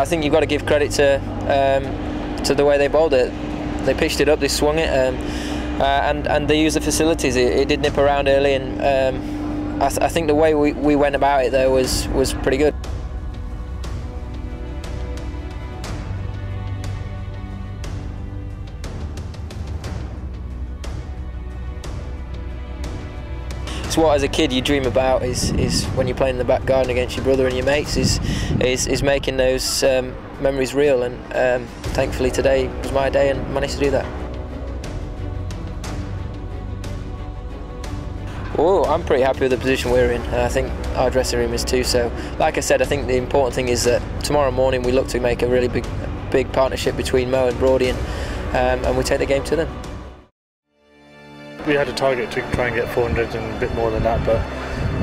I think you've got to give credit to um, to the way they bowled it. They pitched it up, they swung it, um, uh, and and they used the facilities. It, it did nip around early, and um, I, th I, think the way we, we went about it though was was pretty good. What as a kid you dream about is is when you're playing in the back garden against your brother and your mates is is, is making those um, memories real and um, thankfully today was my day and managed to do that. Oh, I'm pretty happy with the position we're in. And I think our dressing room is too. So, like I said, I think the important thing is that tomorrow morning we look to make a really big, big partnership between Mo and Broady, and, um, and we take the game to them we had a target to try and get 400 and a bit more than that, but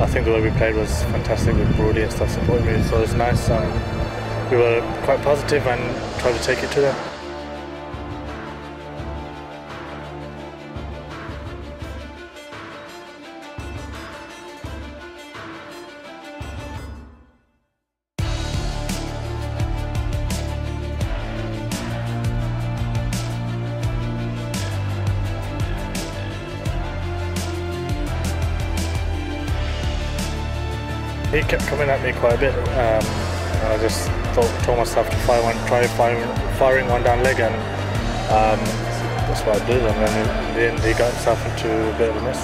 I think the way we played was fantastic with Broady and stuff supporting me, so it was nice. Um, we were quite positive and tried to take it to them. He kept coming at me quite a bit. Um, I just thought, told myself to fire one, try firing, firing one down leg, and um, that's what I did. And then in the end, he got himself into a bit of a mess.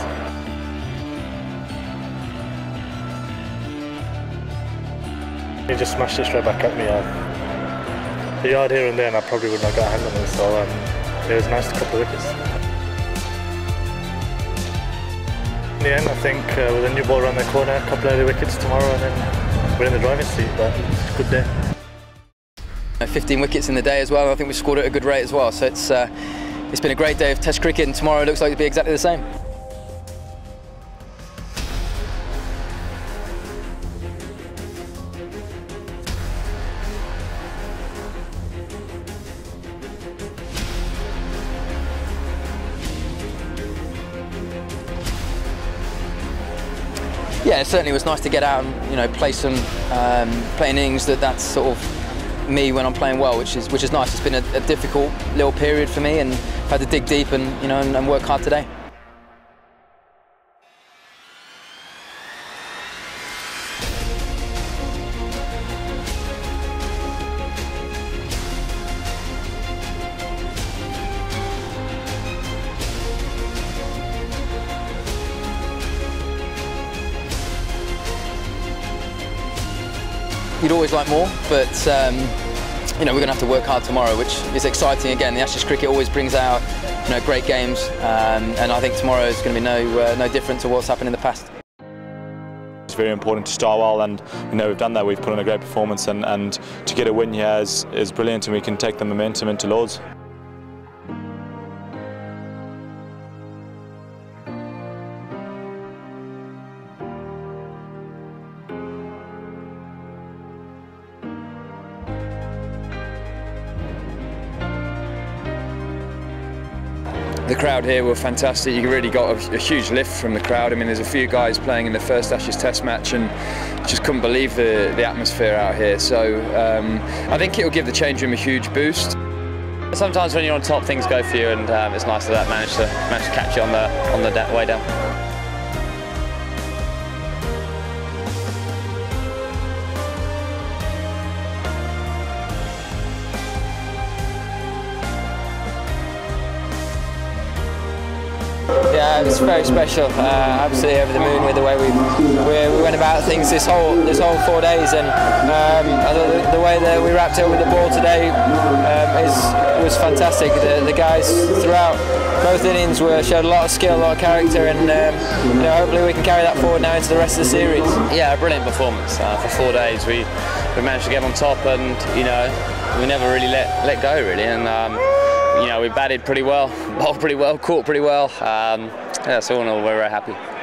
He just smashed it straight back at me. A yard here and there, and I probably wouldn't have got a hand on it. So um, it was nice to couple of wickets. The end, I think uh, with a new ball around the corner, a couple of early wickets tomorrow, and then we're in the driving seat. But it's a good day. 15 wickets in the day as well. I think we scored at a good rate as well. So it's uh, it's been a great day of Test cricket, and tomorrow looks like it'll be exactly the same. Yeah, it certainly was nice to get out and you know play some um, playing innings that that's sort of me when I'm playing well, which is which is nice. It's been a, a difficult little period for me, and I've had to dig deep and you know and, and work hard today. You'd always like more, but um, you know we're going to have to work hard tomorrow, which is exciting. Again, the Ashes cricket always brings out you know great games, um, and I think tomorrow is going to be no uh, no different to what's happened in the past. It's very important to start well, and you know we've done that. We've put on a great performance, and, and to get a win here is, is brilliant, and we can take the momentum into Lords. The crowd here were fantastic. You really got a, a, huge lift from the crowd. I mean, there's a few guys playing in the first Ashes Test match and just couldn't believe the, the atmosphere out here. So um, I think it'll give the change room a huge boost. Sometimes when you're on top, things go for you, and um, it's nice that that managed to manage to catch you on the on the way down. Very special. Uh, absolutely over the moon with the way we, we, we went about things this whole this whole four days, and um, the, the, way that we wrapped up with the ball today um, is was fantastic. The, the, guys throughout both innings were showed a lot of skill, a lot of character, and um, you know, hopefully we can carry that forward now into the rest of the series. Yeah, a brilliant performance uh, for four days. We we managed to get on top, and you know we never really let let go really, and. You know, we batted pretty well, bowled pretty well, caught pretty well. Um, yeah, so all in all, we're very happy.